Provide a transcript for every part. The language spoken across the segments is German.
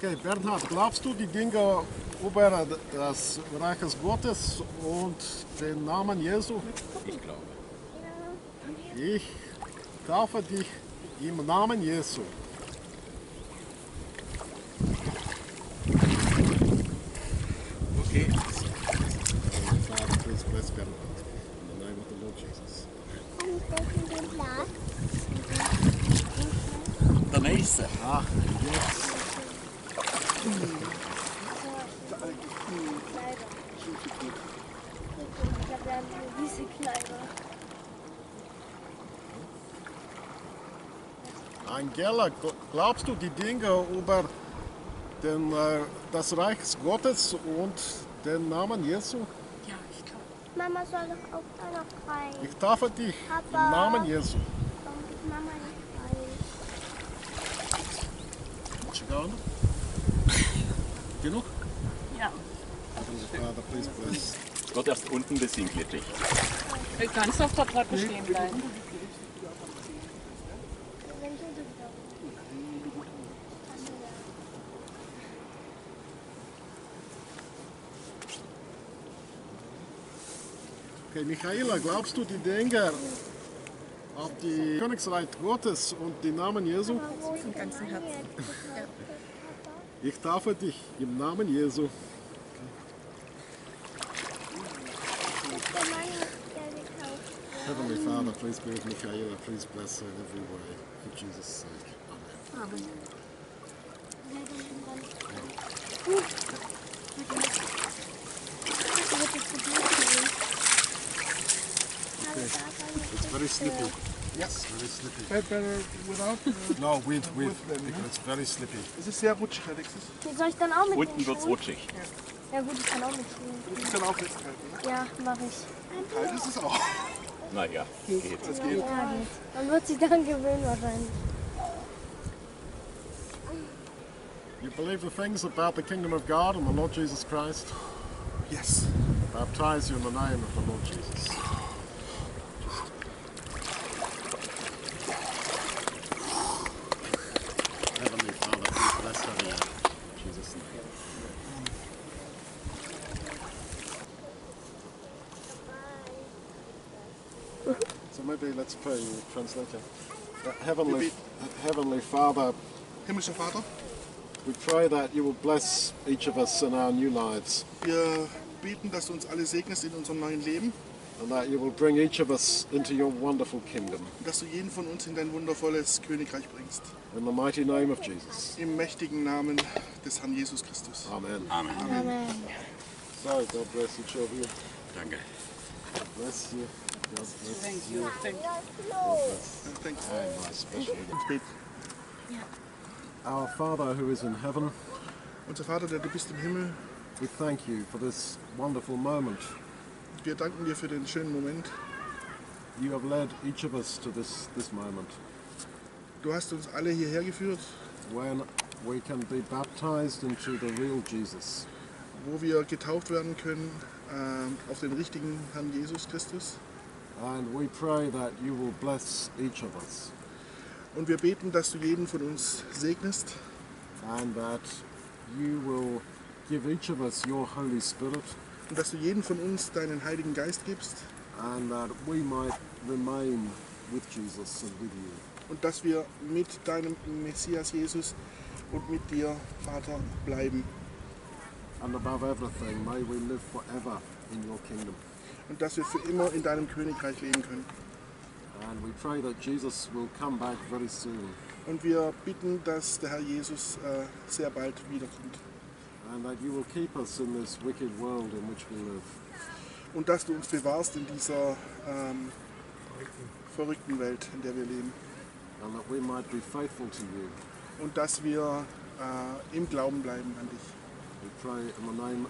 Okay, Bernhard, glaubst du die Dinge über das Reich Gottes und den Namen Jesu? Ich glaube. Ich taufe dich im Namen Jesu. Okay. Father, please bless Bernhard. In the name of the Lord Jesus. Der nächste. Ah, jetzt. Ich habe ja nur diese Kleider. Angela, gl- glaubst du die Dinge über den, äh, das Reich Gottes und den Namen Jesu? Ja, ich glaube. Mama soll doch auch da noch rein. Ich taufe dich Papa. im Namen Jesu. Warum ist Mama nicht rein? Genug? Ja. Gott erst unten bis glitschig. Du kannst auf der Treppe stehen bleiben. Okay, Michaela, glaubst du die Dinge auf die Königsreich Gottes und den Namen Jesu? Von ganzem Herzen. Ich taufe dich im Namen Jesu. Heavenly Father, please be with Michaela. Please bless her in every way. For Jesus' sake. Amen. It's very slippy. Yes, very slippy. Better without? No, with, with. With because It's very slippy. Es ist sehr rutschig, Alexis. Soll ich dann auch mit Unten den wird's Schuhen? rutschig. Ja gut, ich kann auch mit Schuhen. Du bist dann auch jetzt kalt, ne? Ja, mach ich. Kalt ist es auch. Naja, geht. Das geht. Ja, geht. Man wird sich daran gewöhnen wahrscheinlich. You believe the things about the kingdom of God and the Lord Jesus Christ? Yes. Baptize you in the name of the Lord Jesus. Maybe let's pray, translator. Uh, Heavenly, Heavenly Father, Himmlischer Vater, we pray that you will bless each of us in our new lives. wir beten, dass du uns alle segnest in unserem neuen Leben and that you will bring each of us into your wonderful kingdom. und dass du jeden von uns in dein wundervolles Königreich bringst. In the mighty name of Jesus. Im mächtigen Namen des Herrn Jesus Christus. Amen. Amen. Amen. So, God bless each of you. Danke. God bless you. Thank you. you. Thank you. Uns beten. Our Father who is in heaven, Unser Vater, der du bist im Himmel, we thank you for this wonderful moment. wir danken dir für den schönen Moment. You have led each of us to this, this moment Du hast uns alle hierher geführt, when we can be baptized into the real Jesus. wo wir getauft werden können ähm, auf den richtigen Herrn Jesus Christus. And we pray that you will bless each of us Und wir beten, dass du jeden von uns segnest and that you will give each of us your Holy Spirit und dass du jeden von uns deinen Heiligen Geist gibst and that we might remain with Jesus and with you. und dass wir mit deinem Messias Jesus und mit dir, Vater, bleiben. And above everything, may we live forever in your kingdom. Und dass wir für immer in deinem Königreich leben können. And we pray that Jesus will come back very soon Und wir bitten, dass der Herr Jesus äh, sehr bald wiederkommt. and that you will keep us in this wicked world in which we live. Und dass du uns bewahrst in dieser ähm, verrückten Welt, in der wir leben. And that we might be faithful to you. Und dass wir äh, im Glauben bleiben an dich. We pray in the name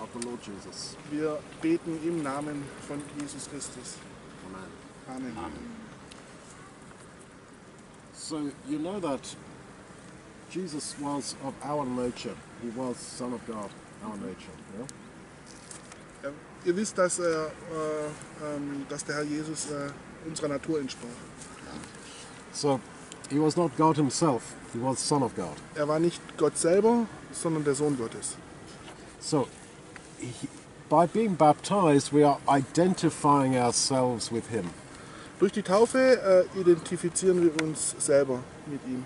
of the Lord Jesus. Wir beten im Namen von Jesus Christus. Amen. Amen. So you know that Jesus was of our nature. He was Son of God, our nature. Yeah? Ja, ihr wisst, dass, er, äh, ähm, dass der Herr Jesus äh, unserer Natur entsprach. So he was not God himself, he was Son of God. Er war nicht Gott selber, sondern der Sohn Gottes. So, by being baptized, we are identifying ourselves with him. Durch die Taufe äh, identifizieren wir uns selber mit ihm.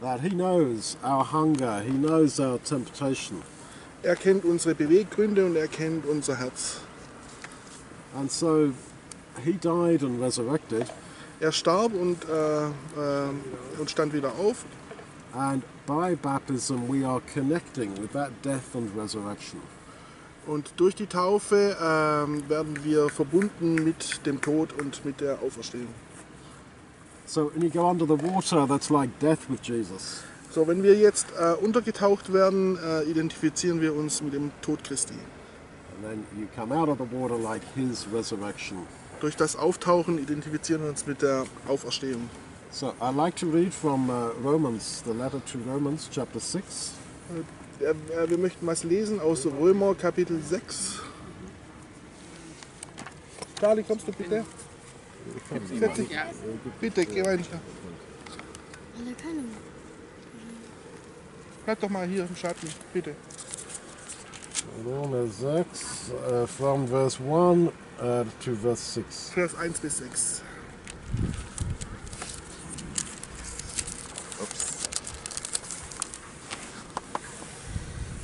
That he knows our hunger, he knows our temptation. Er kennt unsere Beweggründe und er kennt unser Herz. And so he died and resurrected, Er starb und, äh, äh, und stand wieder auf. and by baptism, we are connecting with that death and resurrection. Und durch die Taufe ähm, werden wir verbunden mit dem Tod und mit der Auferstehung. So when you go under the water, that's like death with Jesus. So, wenn wir jetzt äh, untergetaucht werden, äh, identifizieren wir uns mit dem Tod Christi. And then you come out of the water like his resurrection. Durch das Auftauchen identifizieren wir uns mit der Auferstehung. So I'd like to read from uh, Romans, the letter to Romans, chapter 6. Äh, äh, wir möchten was lesen aus Römer Kapitel 6. Charlie, kommst du bitte? Setz dich. Bitte, geh weiter. Keine. Bleib doch mal hier im Schatten, bitte. Romans 6, uh, from verse 1 uh, to verse 6. Vers 1 bis 6.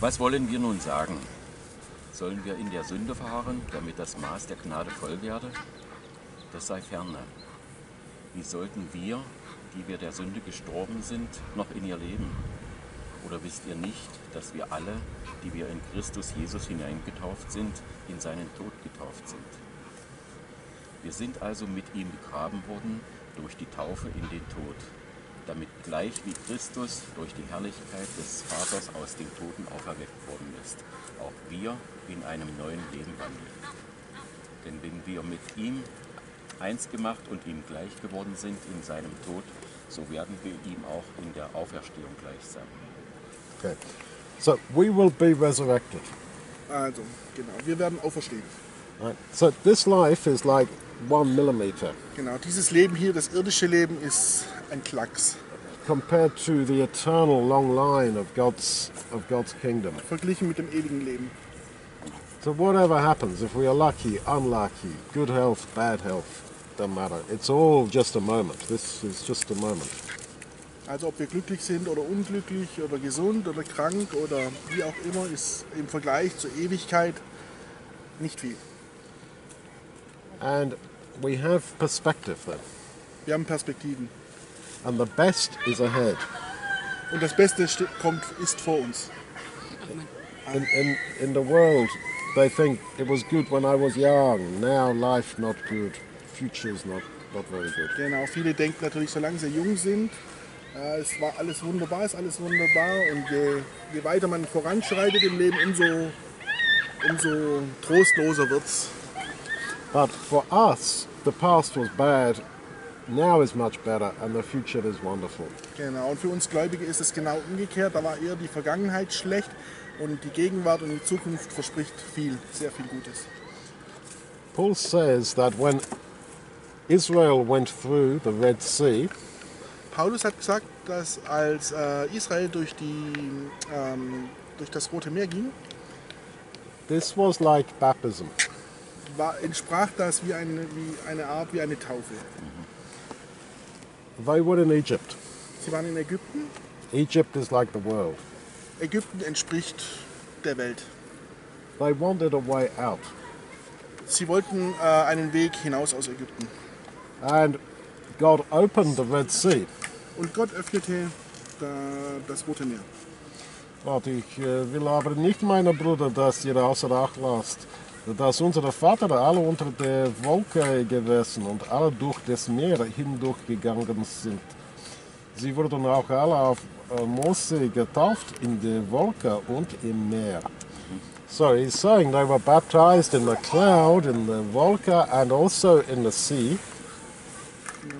Was wollen wir nun sagen? Sollen wir in der Sünde verharren, damit das Maß der Gnade voll werde? Das sei ferne. Wie sollten wir, die wir der Sünde gestorben sind, noch in ihr leben? Oder wisst ihr nicht, dass wir alle, die wir in Christus Jesus hineingetauft sind, in seinen Tod getauft sind? Wir sind also mit ihm begraben worden durch die Taufe in den Tod, gleich wie Christus durch die Herrlichkeit des Vaters aus den Toten auferweckt worden ist, auch wir in einem neuen Leben wandeln. Denn wenn wir mit ihm eins gemacht und ihm gleich geworden sind in seinem Tod, so werden wir ihm auch in der Auferstehung gleich sein. Okay. So we will be resurrected. Also, genau, wir werden auferstehen. Right? So this life is like one millimeter Genau, dieses Leben hier, das irdische Leben, ist ein Klacks. Compared to the eternal long line of God's of God's kingdom. Verglichen mit dem ewigen Leben. So whatever happens, if we are lucky, unlucky, good health, bad health, doesn't matter. It's all just a moment. This is just a moment. Also ob wir glücklich sind oder unglücklich oder gesund oder krank oder wie auch immer, ist im Vergleich zur Ewigkeit nicht viel. And we have perspective then. Wir haben Perspektiven. And the best is ahead. Und das Beste ste- kommt, ist vor uns. In, in, in the world, they think it was good when I was young. Now life not good. Future's not, not very good. Genau, viele denken natürlich, solange sie jung sind, äh, es war alles wunderbar, ist alles wunderbar. Und je, je weiter man voranschreitet im Leben, umso, umso trostloser wird's. But for us, the past was bad. Now is much better, and the future is wonderful. Genau, und für uns Gläubige ist es genau umgekehrt. Da war eher die Vergangenheit schlecht und die Gegenwart und die Zukunft verspricht viel, sehr viel Gutes. Paul says that when Israel went through the Red Sea, Paulus hat gesagt, dass als äh, Israel durch, die, ähm, durch das Rote Meer ging, this was like baptism. war, entsprach das wie eine, wie eine Art, wie eine Taufe. They were in Egypt. Sie waren in Ägypten. Egypt is like the world. Ägypten entspricht der Welt. They wanted a way out. Sie wollten äh, einen Weg hinaus aus Ägypten. And God opened the Red Sea. Und Gott öffnete da, das Rote Meer. Warte, ich äh, will aber nicht, meine Brüder, dass ihr außer Acht lasst, dass unsere Väter alle unter der Wolke gewesen und alle durch das Meer hindurchgegangen sind. Sie wurden auch alle auf äh, Mose getauft in der Wolke und im Meer. So he's saying they were baptized in the cloud, in the Wolke, and also in the sea.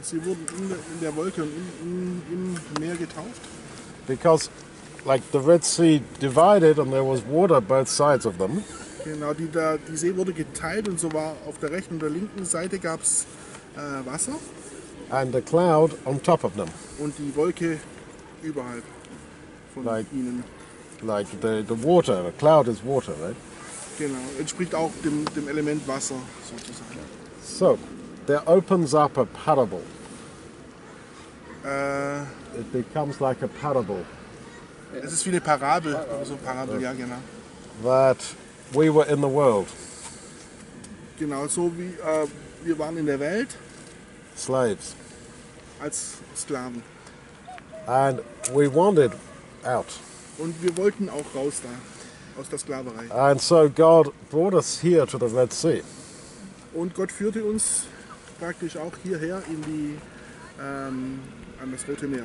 Sie wurden in der, in der Wolke und in, in, im Meer getauft. Because, like the Red Sea divided and there was water both sides of them. Genau, die, da, die See wurde geteilt und so war auf der rechten und der linken Seite gab es äh, Wasser. and a cloud on top of them, und die Wolke überhalb von Like- ihnen. like the, the water. A cloud is water, right? Genau, entspricht auch dem, dem Element Wasser sozusagen. So, there opens up a parable. Äh, It becomes like a parable es ist wie eine Parabel, so ein Parabel, ja genau. that we were in the world, Genau, so wie äh, wir waren in der Welt slaves, als Sklaven. and we wandered out. Und wir wollten auch raus da, aus der Sklaverei. And so God brought us here to the Red Sea. Und Gott führte uns praktisch auch hierher in die, ähm, an das Rote Meer.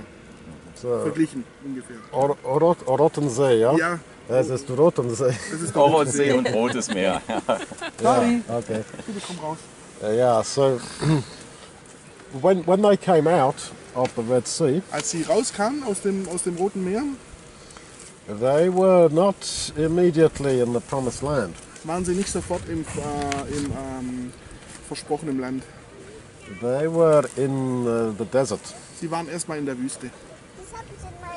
So, Verglichen ungefähr. Or- Orot- Orotensee, ja? Ja, Es ist Orotensee. das ist der Oronsee und Rotes Meer. Sorry, Okay. bitte komm raus. Uh, yeah, so when, when they came out of the Red Sea, Als sie rauskamen aus dem, aus dem Roten Meer, they were not immediately in the promised land. waren sie nicht sofort im, äh, im ähm, versprochenen Land. They were in uh, the desert. Sie waren erstmal in der Wüste.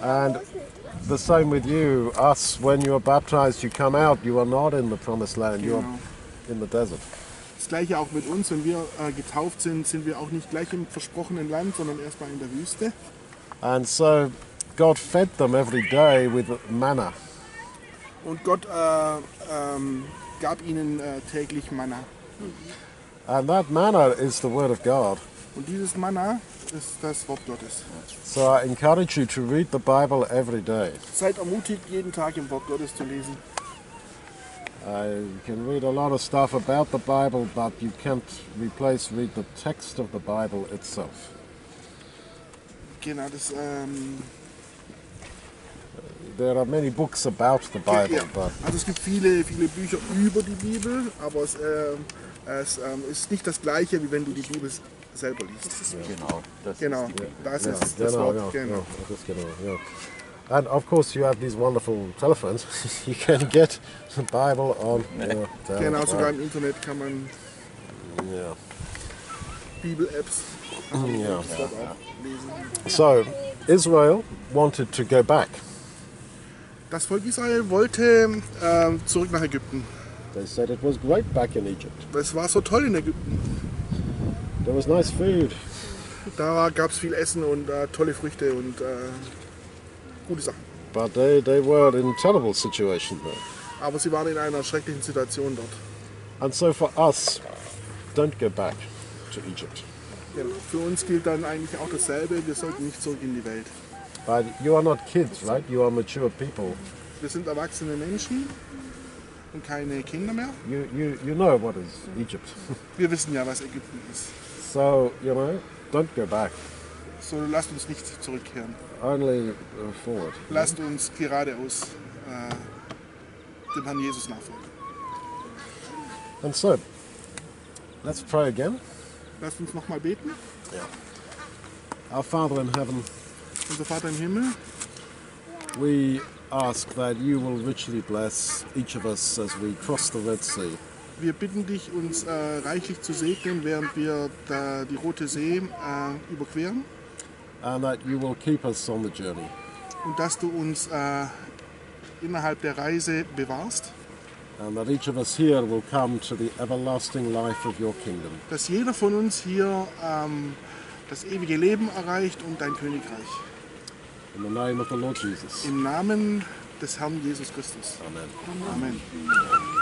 And the same with you, us, when you are baptized, you come out, you are not in the promised land, you Genau. are in the desert. Das gleiche auch mit uns, wenn wir äh, getauft sind, sind wir auch nicht gleich im versprochenen Land, sondern erstmal in der Wüste. And so God fed them every day with manna. Und Gott äh, ähm, gab ihnen äh, täglich Manna. And that manna is the Word of God. Und dieses Manna ist das Wort Gottes. So I encourage you to read the Bible every day. Seid ermutigt, jeden Tag im Wort Gottes zu lesen. You can read a lot of stuff about the Bible, but you can't replace read the text of the Bible itself. Genau, das, ähm, There are many books about the Bible, ja. but Also es gibt viele, viele Bücher über die Bibel, aber es, ähm, es ähm, ist nicht das gleiche, wie wenn du die Bibel selber liest. Genau, das Genau, ist die Bibel. das yeah, ist das genau, Wort. yeah, Genau. yeah, just yeah. And of course, you have these wonderful telephones. you can get the Bible on your Genau, sogar telephone. im Internet kann man Yeah. Bibel-Apps mm, Yeah. das Wort auch lesen. So, Israel wanted to go back. Das Volk Israel wollte ähm, zurück nach Ägypten. They said it was great back in Egypt. Es war so toll in Ägypten. There was nice food. Da gab es viel Essen und äh, tolle Früchte und äh, gute Sachen. But they, they were in terrible situation there. Aber sie waren in einer schrecklichen Situation dort. And so for us, don't go back to Egypt. Genau. Für uns gilt dann eigentlich auch dasselbe. Wir sollten nicht zurück in die Welt. But you are not kids, right? You are mature people. Wir sind erwachsene Menschen und keine Kinder mehr. You, you, you know what is Egypt. Wir wissen ja, was Ägypten ist. So, you know, don't go back. So lasst uns nicht zurückkehren. Only uh, forward. Lasst uns geradeaus äh, dem Herrn Jesus nachfolgen. And so, let's pray again. Lasst uns nochmal beten. Our Father in heaven, Unser Vater im Himmel, we ask that you will richly bless each of us as we cross the Red Sea. Wir bitten dich, uns äh, reichlich zu segnen, während wir da die Rote See äh, überqueren. And that you will keep us on the journey. Und dass du uns äh, innerhalb der Reise bewahrst. And that each of us here will come to the everlasting life of your kingdom. Dass jeder von uns hier ähm, das ewige Leben erreicht und dein Königreich. In the name of the Lord Jesus. Im Namen des Herrn Jesus Christus. Amen. Amen.